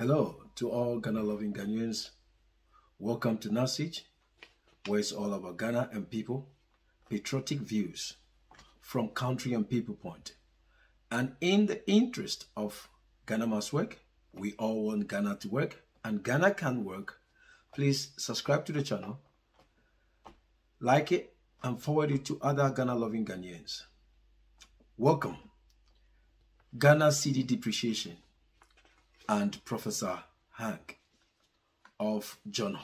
Hello to all Ghana loving Ghanaians. Welcome to NutSege, where it's all about Ghana and people, patriotic views from country and people point. And in the interest of Ghana must work, we all want Ghana to work, and Ghana can work. Please subscribe to the channel, like it, and forward it to other Ghana loving Ghanaians. Welcome. Ghana cedi depreciation and Professor Hanke of John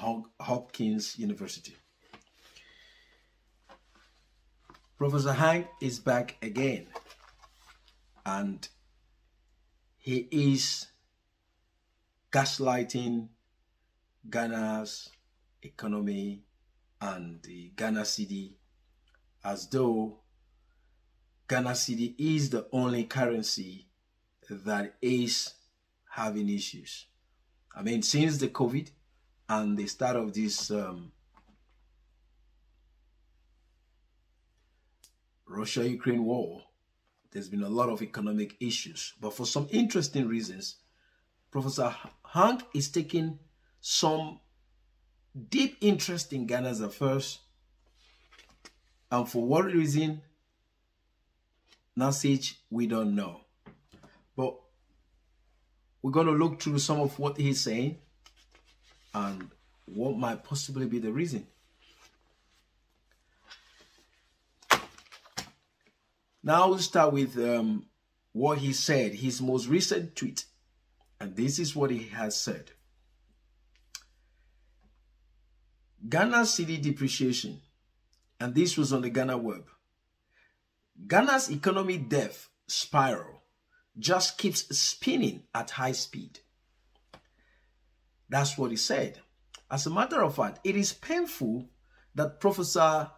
Hopkins University. Professor Hanke is back again and he is gaslighting Ghana's economy and the Ghana cedi as though Ghana cedi is the only currency that is having issues. I mean, since the COVID and the start of this um, Russia-Ukraine war, there's been a lot of economic issues. But for some interesting reasons, Professor Hanke is taking some deep interest in Ghana's affairs. And for what reason, NutSege, we don't know. But we're going to look through some of what he's saying and what might possibly be the reason. Now we'll start with um, what he said, his most recent tweet. And this is what he has said. Ghana cedi depreciation. And this was on the Ghana web. Ghana's economy death spiral just keeps spinning at high speed. That's what he said. As a matter of fact, it is painful that Professor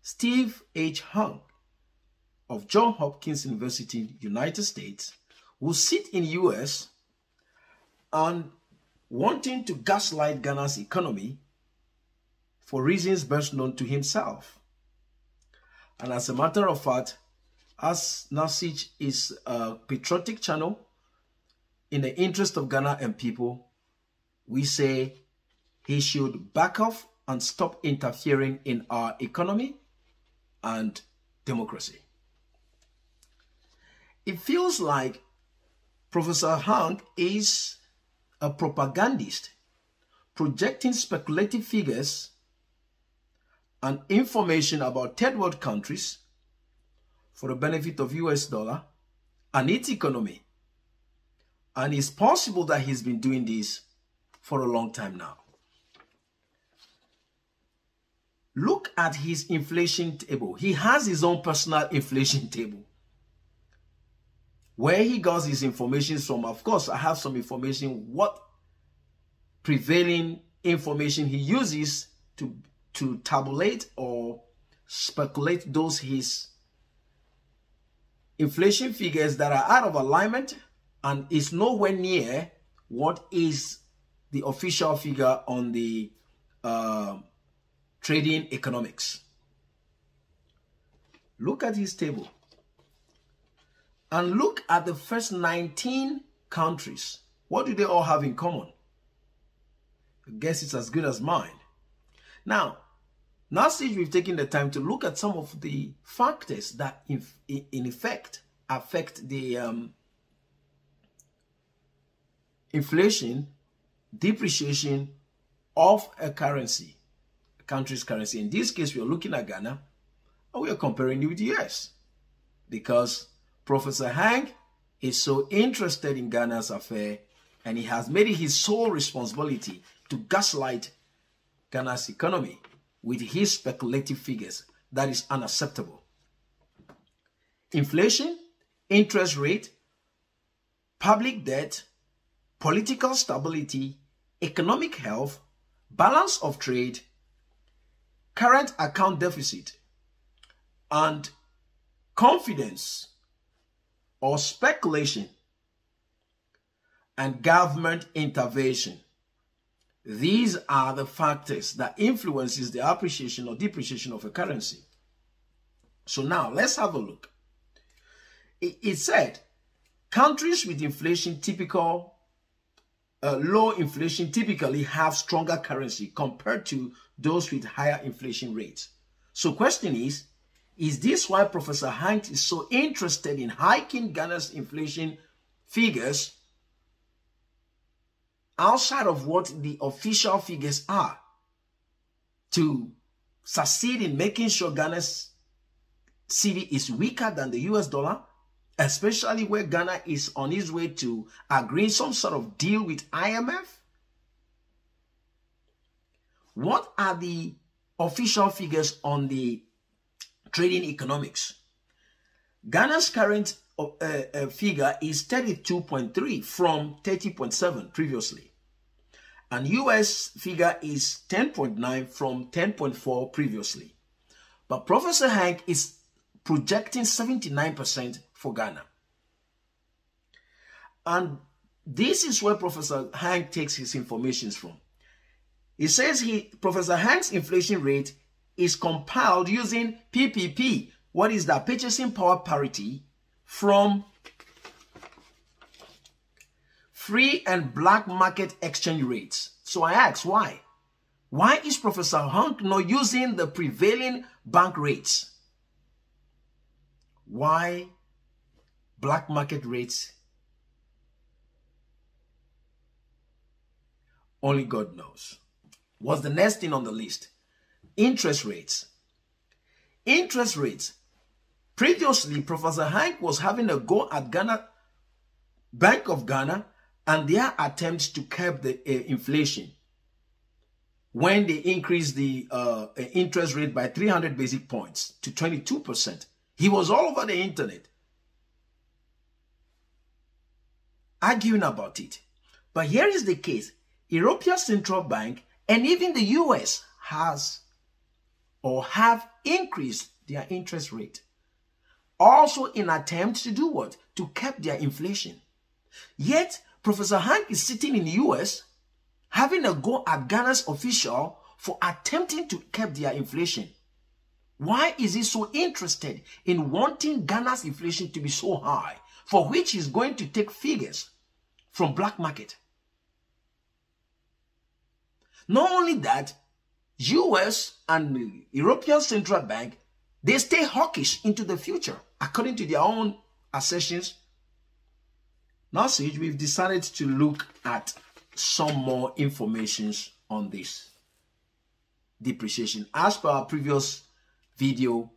Steve H. Hanke of John Hopkins University, United States, will sit in US and wanting to gaslight Ghana's economy for reasons best known to himself. And as a matter of fact, as NutSege is a patriotic channel, in the interest of Ghana and people, we say he should back off and stop interfering in our economy and democracy. It feels like Professor Hanke is a propagandist projecting speculative figures and information about third world countries for the benefit of US dollar and its economy. And it's possible that he's been doing this for a long time now. Look at his inflation table. He has his own personal inflation table. Where he got his information from, of course, I have some information, what prevailing information he uses to, to tabulate or speculate those his inflation figures that are out of alignment and is nowhere near what is the official figure on the uh, trading economics. Look at his table and look at the first 19 countries. What do they all have in common? I guess it's as good as mine. Now, now since we've taken the time to look at some of the factors that in, in effect affect the um, inflation, depreciation of a currency, a country's currency. In this case, we are looking at Ghana and we are comparing it with the US because Professor Hanke is so interested in Ghana's affair and he has made it his sole responsibility to gaslight Ghana's economy with his speculative figures. That is unacceptable. Inflation, interest rate, public debt, political stability, economic health, balance of trade, current account deficit, and confidence or speculation and government intervention these are the factors that influences the appreciation or depreciation of a currency. So now let's have a look. It, it said countries with inflation typical uh, low inflation typically have stronger currency compared to those with higher inflation rates. So question is, is this why Professor Hanke is so interested in hiking Ghana's inflation figures outside of what the official figures are to succeed in making sure Ghana's cedi is weaker than the US dollar, especially where Ghana is on its way to agreeing some sort of deal with IMF? What are the official figures on the trading economics? Ghana's current uh, uh, figure is 32.3 from 30.7 previously. And US figure is 10.9 from 10.4 previously. But Professor Hanke is projecting 79% for Ghana. And this is where Professor Hanke takes his information from. He says he Professor Hanke's inflation rate is compiled using PPP. What is that? Purchasing power parity from free and black market exchange rates. So I ask why? Why is Professor Hanke not using the prevailing bank rates? Why black market rates? Only God knows. What's the next thing on the list? Interest rates. Interest rates. Previously, Professor Hanke was having a go at Ghana, Bank of Ghana, and their attempts to curb the uh, inflation when they increased the uh, interest rate by 300 basic points to 22%. He was all over the internet arguing about it. But here is the case. European Central Bank and even the US has or have increased their interest rate. Also in attempt to do what? To cap their inflation. Yet, Professor Hanke is sitting in the US having a go at Ghana's official for attempting to cap their inflation. Why is he so interested in wanting Ghana's inflation to be so high, for which he's going to take figures from black market? Not only that, US and European Central Bank, they stay hawkish into the future, according to their own assertions. Now, Sage, we've decided to look at some more informations on this depreciation. As per our previous video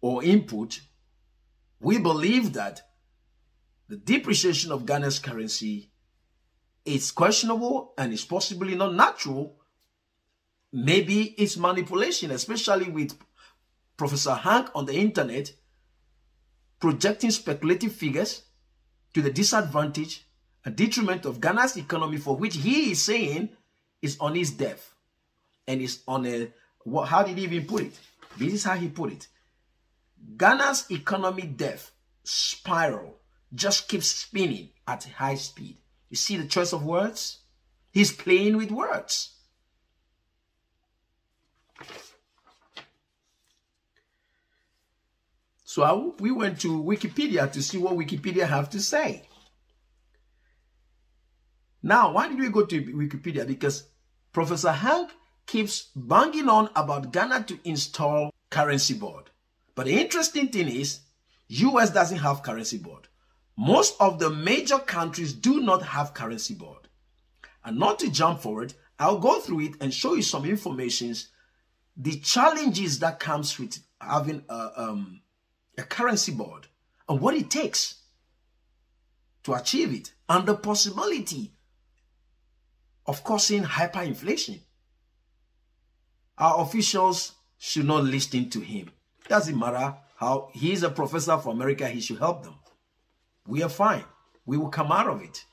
or input, we believe that the depreciation of Ghana's currency is questionable and is possibly not natural. Maybe it's manipulation, especially with Professor Hanke on the internet projecting speculative figures to the disadvantage and detriment of Ghana's economy for which he is saying is on his death and is on a what how did he even put it this is how he put it. Ghana's economy death spiral just keeps spinning at high speed. You see the choice of words? He's playing with words. So I, we went to Wikipedia to see what Wikipedia have to say. Now, why did we go to Wikipedia? Because Professor Hanke keeps banging on about Ghana to install currency board. But the interesting thing is, US doesn't have currency board. Most of the major countries do not have currency board. And not to jump forward, I'll go through it and show you some informations, the challenges that comes with having a, um, a currency board and what it takes to achieve it and the possibility of causing hyperinflation our officials should not listen to him. Doesn't matter how he is a professor for America, he should help them. We are fine. We will come out of it.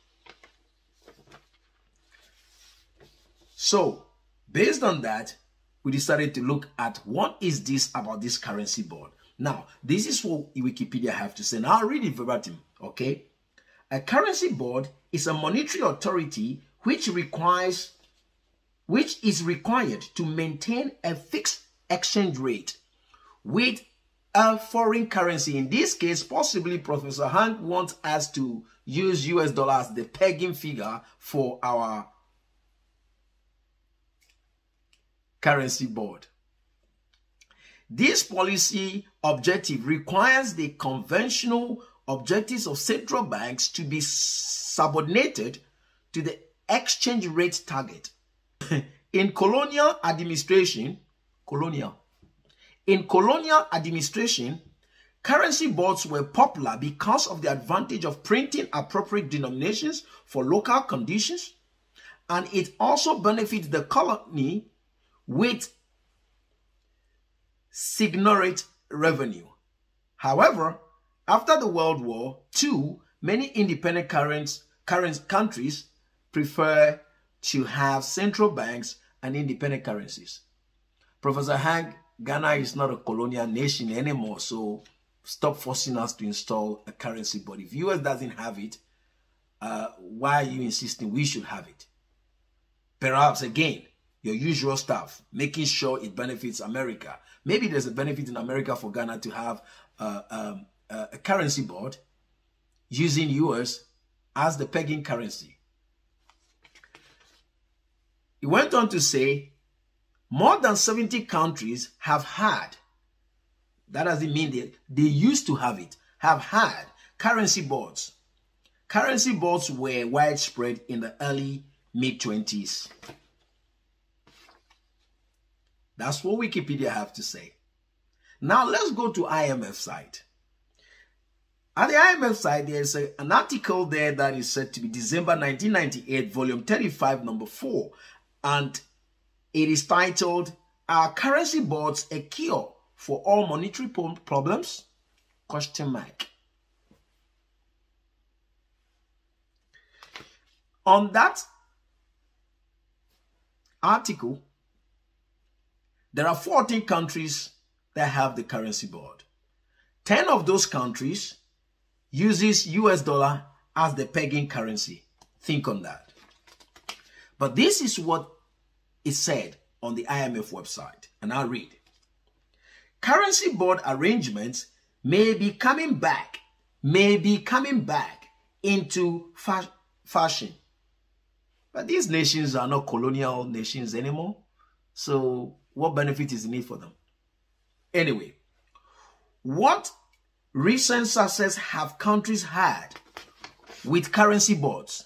So, based on that, we decided to look at what is this about this currency board. Now, this is what Wikipedia have to say. Now, I'll read it verbatim, okay? A currency board is a monetary authority which requires which is required to maintain a fixed exchange rate with a foreign currency. In this case, possibly Professor Hanke wants us to use US dollars, the pegging figure for our currency board. This policy objective requires the conventional objectives of central banks to be subordinated to the exchange rate target. In colonial administration, colonial, in colonial administration, currency boards were popular because of the advantage of printing appropriate denominations for local conditions, and it also benefited the colony with seigniorage revenue. However, after the World War II, many independent current, current countries prefer to have central banks and independent currencies. Professor Hanke, Ghana is not a colonial nation anymore, so stop forcing us to install a currency. But if US doesn't have it, uh, why are you insisting we should have it? Perhaps again, your usual stuff, making sure it benefits America. Maybe there's a benefit in America for Ghana to have uh, um, uh, a currency board using US as the pegging currency. He went on to say, more than 70 countries have had, that doesn't mean that they used to have it, have had currency boards. Currency boards were widespread in the early mid 20s. That's what Wikipedia have to say. Now let's go to IMF site. At the IMF site, there's a, an article there that is said to be December 1998, volume 35, number 4 and it is titled Are Currency Boards a Cure for All Monetary Problems? Question mark. On that article, there are 14 countries that have the currency board. 10 of those countries uses US dollar as the pegging currency. Think on that. But this is what is said on the IMF website, and I'll read. Currency board arrangements may be coming back, may be coming back into fa fashion. But these nations are not colonial nations anymore. So what benefit is it for them? Anyway, what recent success have countries had with currency boards?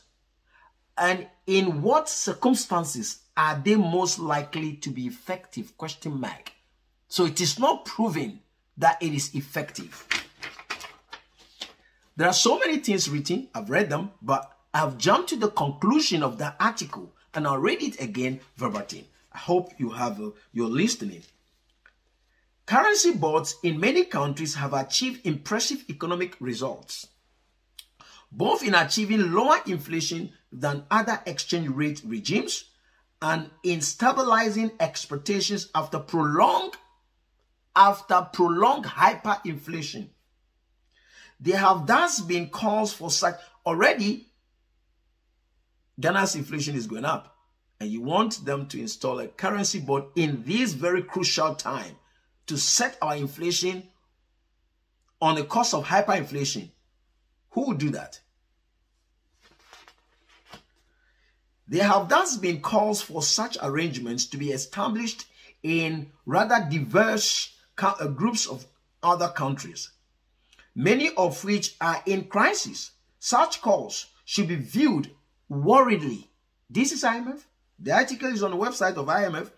And in what circumstances are they most likely to be effective? Question mark. So it is not proven that it is effective. There are so many things written, I've read them, but I've jumped to the conclusion of the article and I'll read it again verbatim. I hope you have uh, you're listening. Currency boards in many countries have achieved impressive economic results, both in achieving lower inflation than other exchange rate regimes and in stabilizing expectations after prolonged after prolonged hyperinflation. There have thus been calls for such already Ghana's inflation is going up and you want them to install a currency board in this very crucial time to set our inflation on the cost of hyperinflation. Who would do that? There have thus been calls for such arrangements to be established in rather diverse uh, groups of other countries, many of which are in crisis. Such calls should be viewed worriedly. This is IMF. The article is on the website of IMF.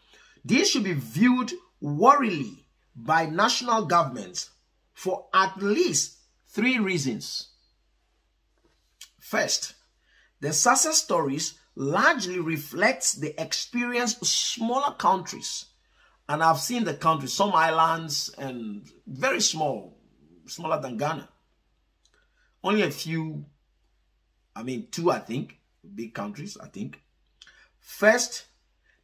This should be viewed worriedly by national governments for at least three reasons. First, the success stories largely reflects the experience of smaller countries. And I've seen the countries, some islands and very small, smaller than Ghana. Only a few, I mean, two, I think, big countries, I think. First,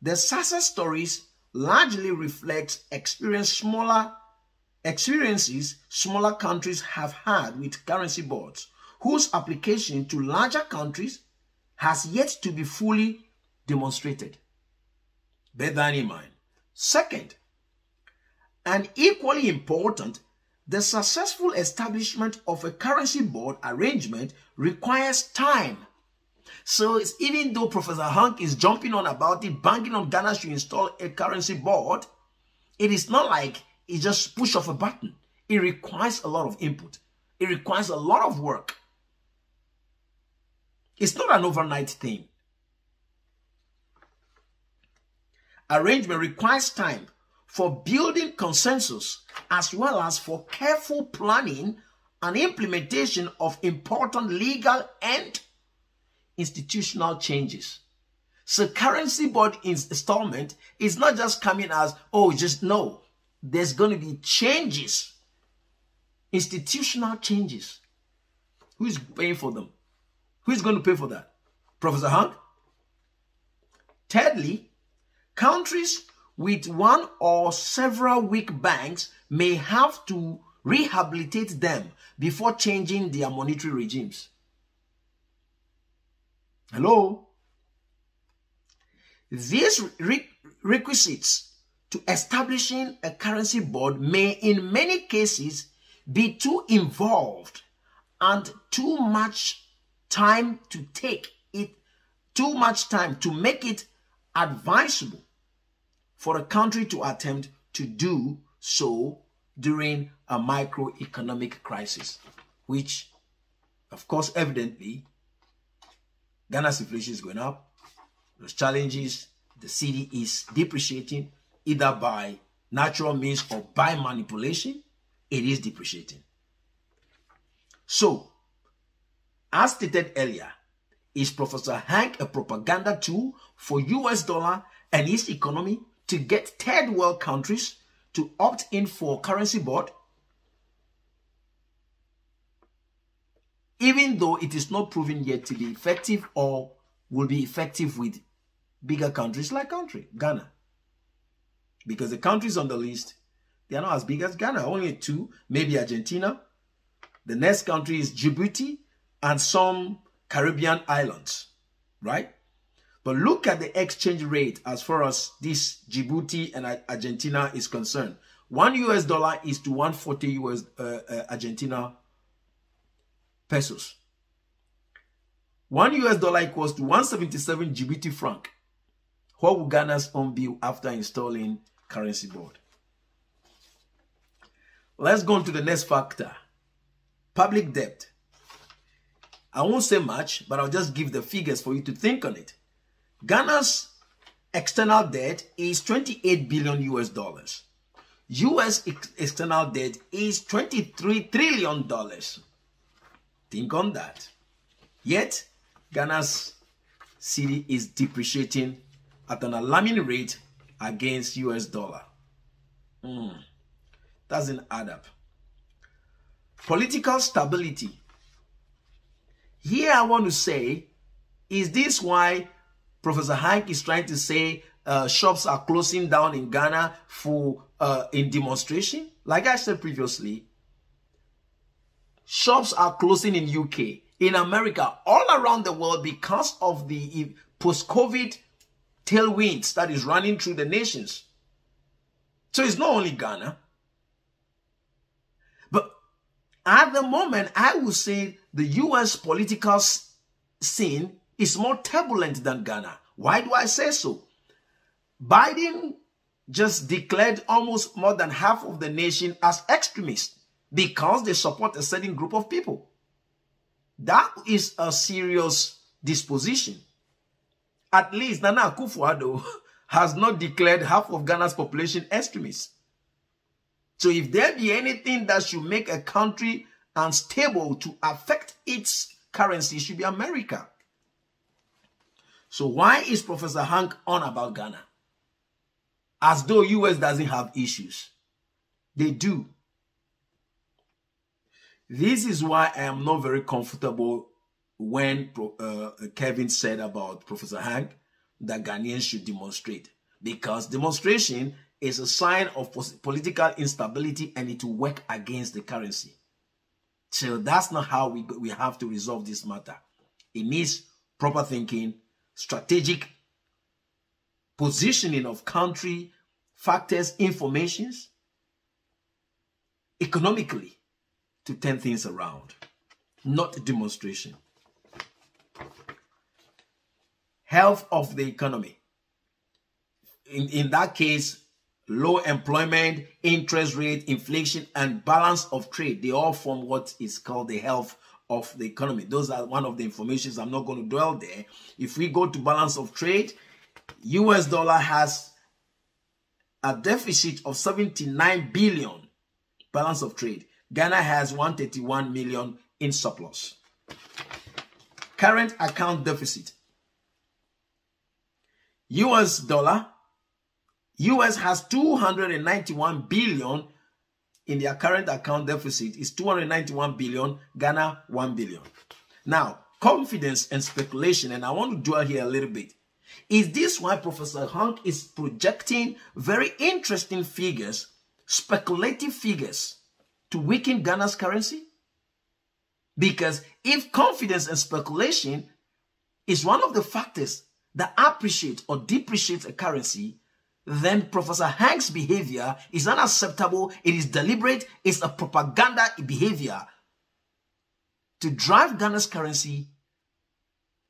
the success stories largely reflect experience smaller experiences smaller countries have had with currency boards, whose application to larger countries has yet to be fully demonstrated. Bear that in mind. Second, and equally important, the successful establishment of a currency board arrangement requires time. So even though Professor Hanke is jumping on about it, banging on Ghana should install a currency board, it is not like it just push off a button. It requires a lot of input. It requires a lot of work. It's not an overnight thing. Arrangement requires time for building consensus as well as for careful planning and implementation of important legal and institutional changes. So currency board installment is not just coming as, oh, just no. There's going to be changes, institutional changes. Who's paying for them? Who's going to pay for that? Professor Hanke? Thirdly, countries with one or several weak banks may have to rehabilitate them before changing their monetary regimes. Hello? These re requisites to establishing a currency board may in many cases be too involved and too much time to take it, too much time to make it advisable for a country to attempt to do so during a microeconomic crisis, which, of course, evidently, Ghana's inflation is going up. Those challenges, the cedi is depreciating either by natural means or by manipulation. It is depreciating. So, as stated earlier, is Professor Hanke a propaganda tool for US dollar and its economy to get third world countries to opt in for currency board? Even though it is not proven yet to be effective or will be effective with bigger countries like country, Ghana. Because the countries on the list, they are not as big as Ghana. Only two, maybe Argentina. The next country is Djibouti and some Caribbean islands, right? But look at the exchange rate as far as this Djibouti and Argentina is concerned. One US dollar is to 140 US uh, uh, Argentina pesos. One US dollar equals to 177 Djibouti franc. What will Ghana's own be after installing currency board? Let's go on to the next factor. Public debt. I won't say much, but I'll just give the figures for you to think on it. Ghana's external debt is 28 billion US dollars. US ex external debt is 23 trillion dollars. Think on that. Yet, Ghana's cedi is depreciating at an alarming rate against US dollar. Mm, doesn't add up. Political stability. Here I want to say, is this why Professor Hanke is trying to say uh, shops are closing down in Ghana for uh, in demonstration. Like I said previously, shops are closing in UK, in America, all around the world because of the post-COVID tailwinds that is running through the nations. So it's not only Ghana. But at the moment, I would say the US political scene is more turbulent than Ghana. Why do I say so? Biden just declared almost more than half of the nation as extremists because they support a certain group of people. That is a serious disposition. At least Nana Akufo-Addo has not declared half of Ghana's population extremists. So if there be anything that should make a country unstable to affect its currency, it should be America. So why is Professor Hanke on about Ghana? As though US doesn't have issues. They do. This is why I am not very comfortable when uh, Kevin said about Professor Hanke that Ghanaians should demonstrate. Because demonstration is a sign of political instability and it will work against the currency. So that's not how we, we have to resolve this matter. It needs proper thinking strategic positioning of country, factors, informations. economically to turn things around, not demonstration. Health of the economy. In, in that case, low employment, interest rate, inflation, and balance of trade, they all form what is called the health of the economy. Those are one of the informations. I'm not going to dwell there. If we go to balance of trade, US dollar has a deficit of 79 billion balance of trade. Ghana has 131 million in surplus. Current account deficit. US dollar. US has 291 billion in their current account deficit is 291 billion, Ghana 1 billion. Now, confidence and speculation, and I want to dwell here a little bit. Is this why Professor Hanke is projecting very interesting figures, speculative figures, to weaken Ghana's currency? Because if confidence and speculation is one of the factors that appreciate or depreciate a currency, then Professor Hanke's behavior is unacceptable, it is deliberate, it's a propaganda behavior to drive Ghana's currency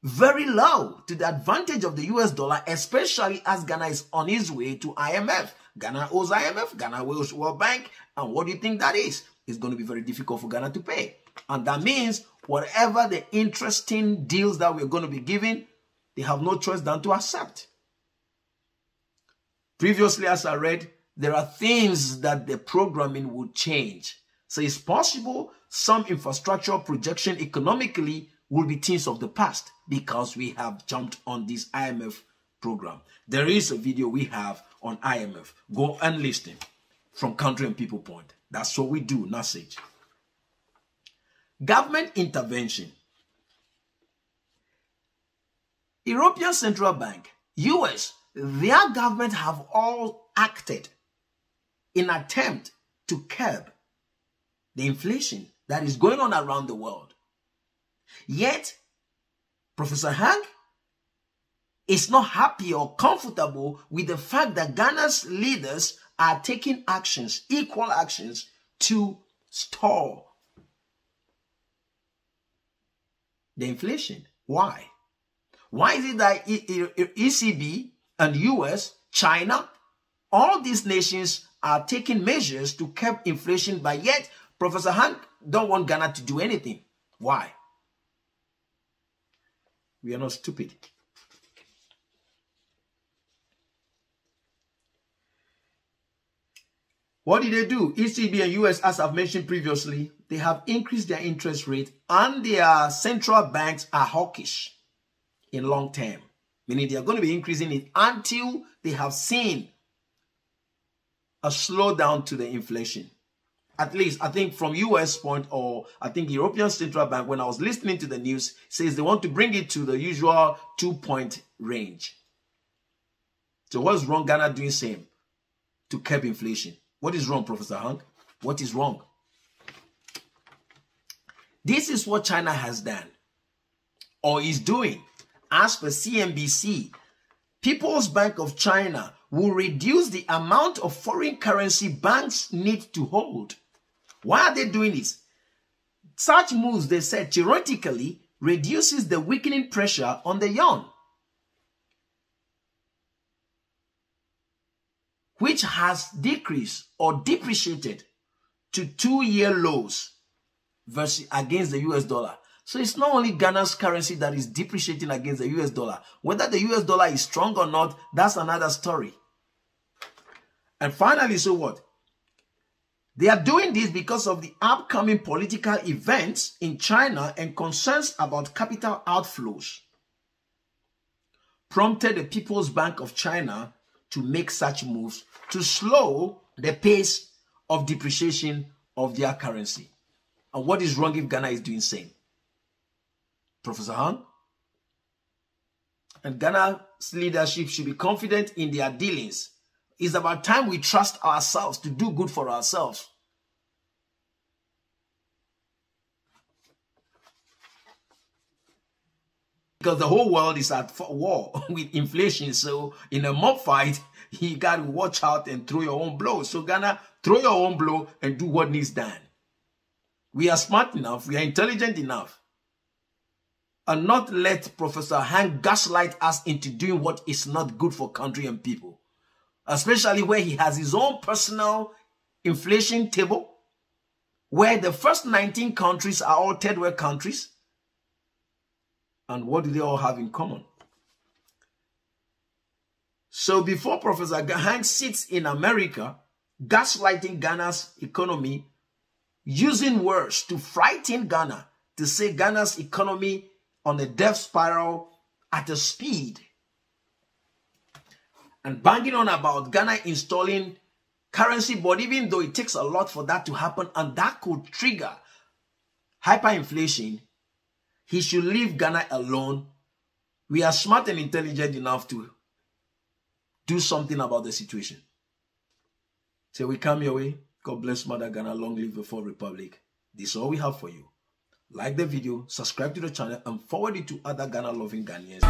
very low to the advantage of the US dollar, especially as Ghana is on its way to IMF. Ghana owes IMF, Ghana owes World Bank, and what do you think that is? It's going to be very difficult for Ghana to pay. And that means whatever the interesting deals that we're going to be giving, they have no choice than to accept. Previously, as I read, there are things that the programming would change. So it's possible some infrastructure projection economically will be things of the past because we have jumped on this IMF program. There is a video we have on IMF. Go and listen from Country and People Point. That's what we do, message. Government intervention. European Central Bank, US, their government have all acted in attempt to curb the inflation that is going on around the world. Yet, Professor Hanke is not happy or comfortable with the fact that Ghana's leaders are taking actions, equal actions, to stall the inflation. Why? Why is it that ECB and US, China, all these nations are taking measures to curb inflation, but yet Professor Hanke don't want Ghana to do anything. Why? We are not stupid. What did they do? ECB and US, as I've mentioned previously, they have increased their interest rate and their central banks are hawkish in long term. Meaning they are going to be increasing it until they have seen a slowdown to the inflation at least I think from US point or I think European Central Bank, when I was listening to the news, says they want to bring it to the usual two point range. So what's wrong Ghana doing same to curb inflation? What is wrong, Professor Hanke? What is wrong? This is what China has done or is doing. As per CNBC, People's Bank of China will reduce the amount of foreign currency banks need to hold why are they doing this? Such moves, they said, theoretically reduces the weakening pressure on the yuan, which has decreased or depreciated to two-year lows versus against the US dollar. So it's not only Ghana's currency that is depreciating against the US dollar. Whether the US dollar is strong or not, that's another story. And finally, so what? They are doing this because of the upcoming political events in China and concerns about capital outflows prompted the People's Bank of China to make such moves to slow the pace of depreciation of their currency. And what is wrong if Ghana is doing same? Professor Han? And Ghana's leadership should be confident in their dealings it's about time we trust ourselves to do good for ourselves. Because the whole world is at war with inflation. So in a mob fight, you got to watch out and throw your own blow. So Ghana throw your own blow and do what needs done. We are smart enough, we are intelligent enough, and not let Professor Hanke gaslight us into doing what is not good for country and people, especially where he has his own personal inflation table, where the first 19 countries are all third world countries. And what do they all have in common? So before Professor Hanke sits in America, gaslighting Ghana's economy, using words to frighten Ghana, to say Ghana's economy on a death spiral at a speed, and banging on about Ghana installing currency but even though it takes a lot for that to happen and that could trigger hyperinflation, he should leave Ghana alone. We are smart and intelligent enough to do something about the situation. So we come your way. God bless Mother Ghana. Long live the Fourth Republic. This is all we have for you. Like the video, subscribe to the channel, and forward it to other Ghana loving Ghanaians.